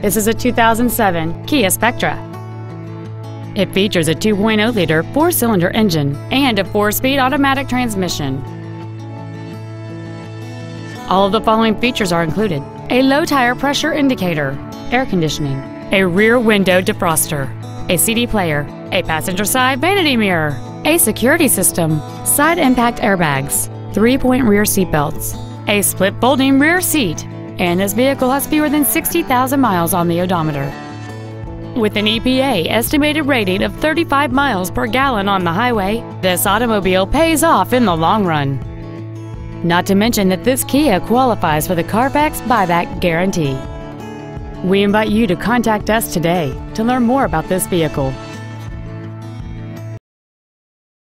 This is a 2007 Kia Spectra. It features a 2.0-liter four-cylinder engine and a four-speed automatic transmission. All of the following features are included. A low tire pressure indicator, air conditioning, a rear window defroster, a CD player, a passenger side vanity mirror, a security system, side impact airbags, three-point rear seat belts, a split folding rear seat, and this vehicle has fewer than 60,000 miles on the odometer. With an EPA estimated rating of 35 miles per gallon on the highway, this automobile pays off in the long run. Not to mention that this Kia qualifies for the Carfax buyback guarantee. We invite you to contact us today to learn more about this vehicle.